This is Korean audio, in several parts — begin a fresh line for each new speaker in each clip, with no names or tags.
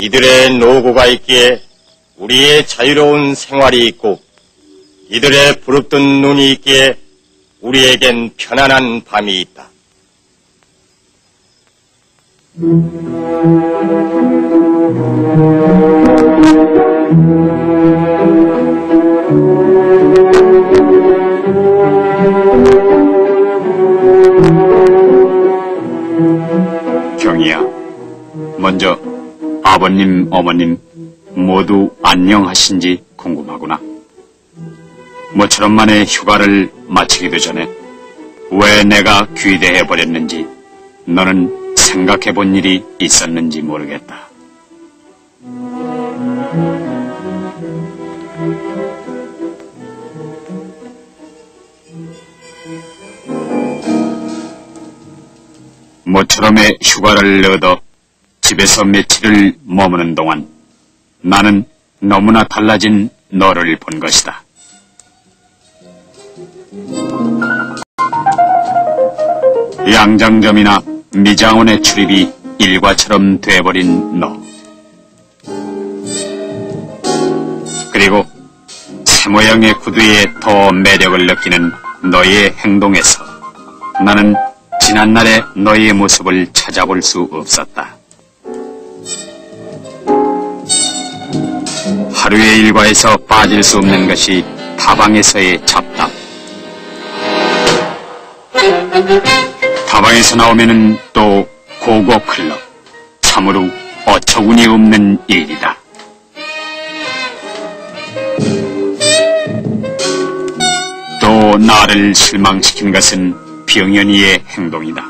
이들의 노고가 있기에 우리의 자유로운 생활이 있고 이들의 부릅뜬 눈이 있기에 우리에겐 편안한 밤이 있다.
아버님, 어머님 모두 안녕하신지 궁금하구나. 모처럼 만에 휴가를 마치기도 전에 왜 내가 귀대해 버렸는지 너는 생각해 본 일이 있었는지 모르겠다. 모처럼의 휴가를 얻어 집에서 며칠을 머무는 동안 나는 너무나 달라진 너를 본 것이다. 양장점이나 미장원의 출입이 일과처럼 돼버린 너. 그리고 새 모양의 구두에 더 매력을 느끼는 너의 행동에서 나는 지난날의 너의 모습을 찾아볼 수 없었다. 하루의 일과에서 빠질 수 없는 것이 다방에서의 잡담. 다방에서 나오면은 또 고고 클럽. 참으로 어처구니 없는 일이다. 또 나를 실망시킨 것은 병연이의 행동이다.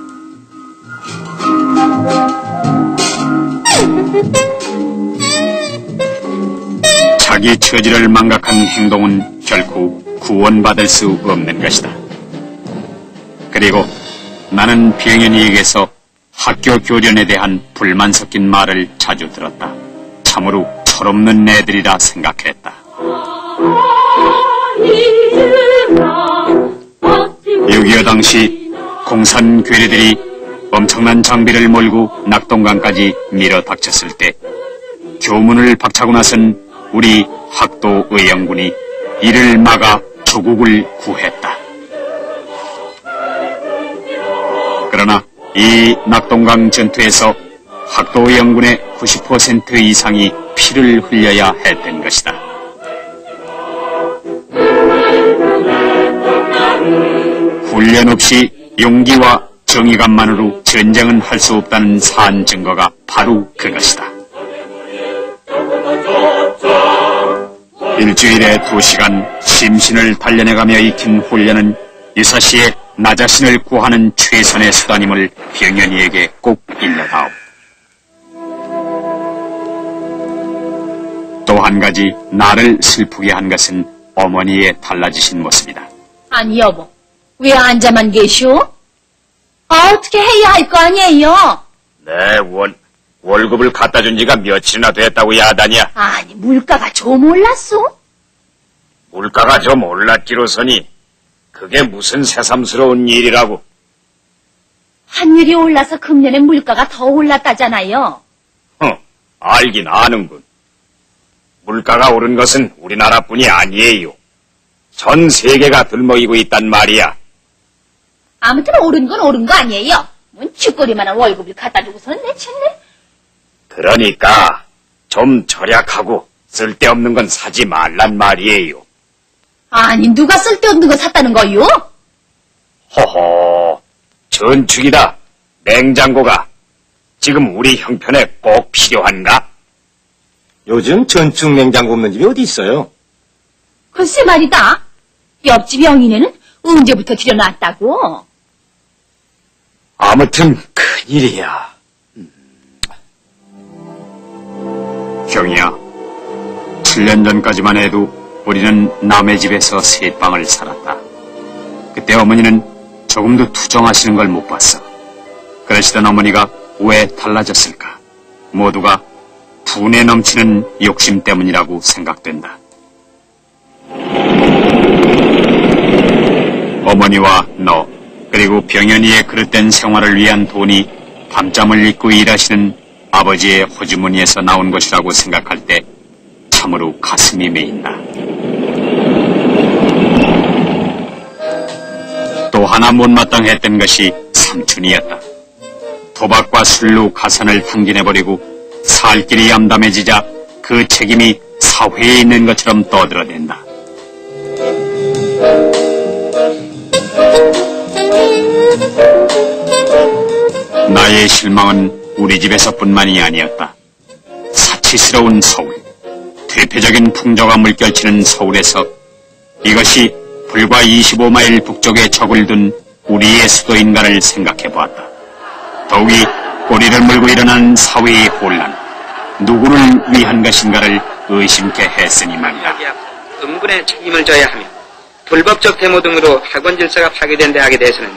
자기 처지를 망각한 행동은 결코 구원받을 수 없는 것이다. 그리고 나는 병연이에게서 학교 교련에 대한 불만 섞인 말을 자주 들었다. 참으로 철없는 애들이라 생각했다. 6.25 당시 공산 괴뢰들이 엄청난 장비를 몰고 낙동강까지 밀어 닥쳤을 때 교문을 박차고 나선 우리 학도 의영군이 이를 막아 조국을 구했다. 그러나 이 낙동강 전투에서 학도 의영군의 90% 이상이 피를 흘려야 했던 것이다. 훈련 없이 용기와 정의감만으로 전쟁은 할 수 없다는 산 증거가 바로 그것이다. 일주일에 두 시간 심신을 단련해가며 익힌 훈련은 유사시에 나 자신을 구하는 최선의 수단임을 병연이에게 꼭 일러다오. 또 한 가지 나를 슬프게 한 것은 어머니의 달라지신 모습이다.
아니 여보, 왜 앉아만 계시오? 아, 어떻게 해야 할 거 아니에요?
내 월, 월급을 갖다 준 지가 며칠이나 됐다고 야단이야.
아니 물가가 좀 올랐소?
물가가 좀 올랐기로서니 그게 무슨 새삼스러운 일이라고.
환율이 올라서 금년에 물가가 더 올랐다잖아요.
허, 알긴 아는군. 물가가 오른 것은 우리나라뿐이 아니에요. 전 세계가 들먹이고 있단 말이야.
아무튼 오른 건 오른 거 아니에요. 뭔 쥐꼬리만한 월급을 갖다 주고서는 내쳤네.
그러니까 좀 절약하고 쓸데없는 건 사지 말란 말이에요.
아니 누가 쓸데없는 거 샀다는 거요?
허허, 전축이다. 냉장고가 지금 우리 형편에 꼭 필요한가? 요즘 전축 냉장고 없는 집이 어디 있어요?
글쎄 말이다. 옆집 영인에는 언제부터 들여놨다고?
아무튼 큰일이야.
경이야, 7년 전까지만 해도 우리는 남의 집에서 새방을 살았다. 그때 어머니는 조금도 투정하시는 걸 못 봤어. 그러시던 어머니가 왜 달라졌을까? 모두가 분에 넘치는 욕심 때문이라고 생각된다. 어머니와 너, 그리고 병현이의 그릇된 생활을 위한 돈이 밤잠을 잊고 일하시는 아버지의 호주머니에서 나온 것이라고 생각할 때 참으로 가슴이 메인다. 또 하나 못마땅했던 것이 삼촌이었다. 도박과 술로 가산을 탕진해버리고 살 길이 암담해지자 그 책임이 사회에 있는 것처럼 떠들어댄다. 나의 실망은 우리 집에서뿐만이 아니었다. 사치스러운 서울, 대표적인 풍조가 물결치는 서울에서 이것이 불과 25마일 북쪽에 적을 둔 우리의 수도인가를 생각해 보았다. 더욱이 꼬리를 물고 일어난 사회의 혼란, 누구를 위한 것인가를 의심케 했으니 말이다.
음군의 책임을 져야 하며 불법적 데모 등으로 학원 질서가 파괴된 대학에 대해서는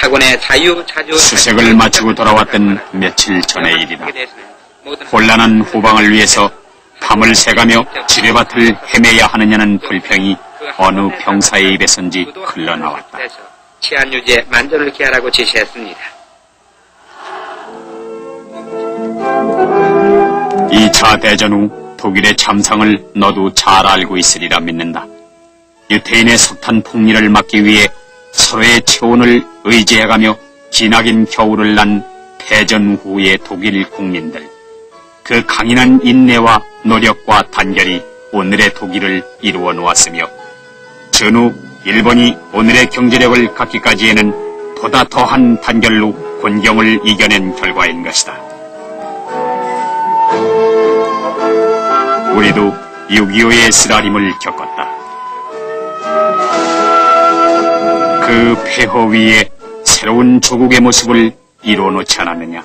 학원의 자유 자주
수색을 마치고 돌아왔던 며칠 전의 일이다. 혼란한 후방을 위해서 밤을 새가며 지뢰밭을 헤매야 하느냐는 불평이 어느 병사의 입에선지 흘러나왔다.
치안 유지에 만전을 기하라고 지시했습니다.
2차 대전 후 독일의 참상을 너도 잘 알고 있으리라 믿는다. 유태인의 석탄 폭리를 막기 위해 서로의 체온을 의지해가며 기나긴 겨울을 난 패전 후의 독일 국민들. 그 강인한 인내와 노력과 단결이 오늘의 독일을 이루어 놓았으며 전후 일본이 오늘의 경제력을 갖기까지에는 보다 더한 단결로 곤경을 이겨낸 결과인 것이다. 우리도 6.25의 쓰라림을 겪 그 폐허 위에 새로운 조국의 모습을 이루어놓지 않았느냐.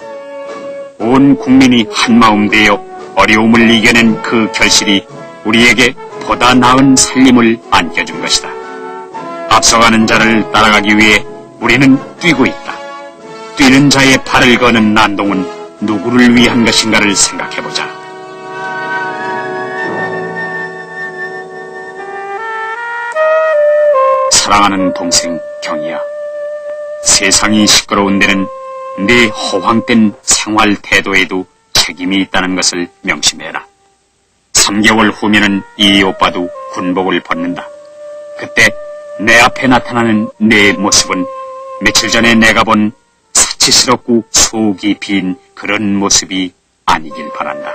온 국민이 한마음 되어 어려움을 이겨낸 그 결실이 우리에게 보다 나은 살림을 안겨준 것이다. 앞서가는 자를 따라가기 위해 우리는 뛰고 있다. 뛰는 자의 발을 거는 난동은 누구를 위한 것인가를 생각해보자. 사랑하는 동생 경이야. 세상이 시끄러운 데는 네 허황된 생활 태도에도 책임이 있다는 것을 명심해라. 3개월 후면은 이 오빠도 군복을 벗는다. 그때 내 앞에 나타나는 내 모습은 며칠 전에 내가 본 사치스럽고 속이 빈 그런 모습이 아니길 바란다.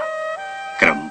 그럼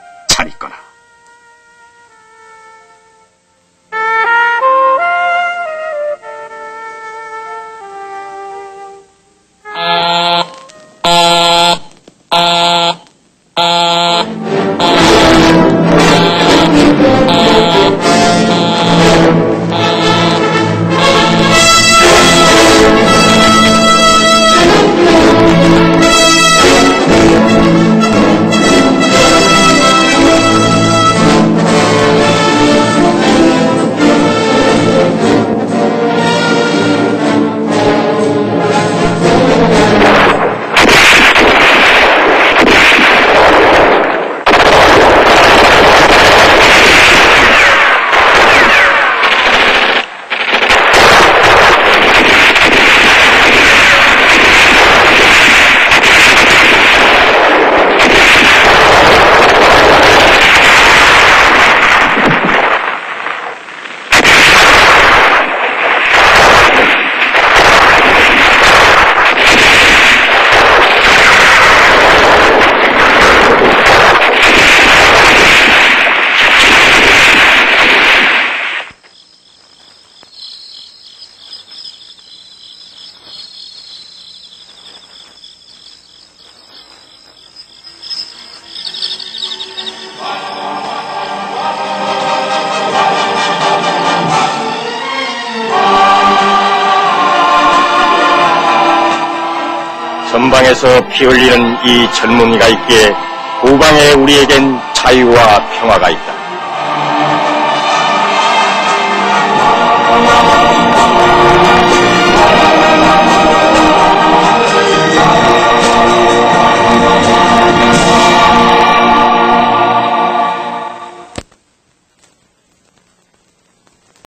전방에서 피 흘리는 이 젊은이가 있기에 후방에 우리에겐 자유와 평화가 있다.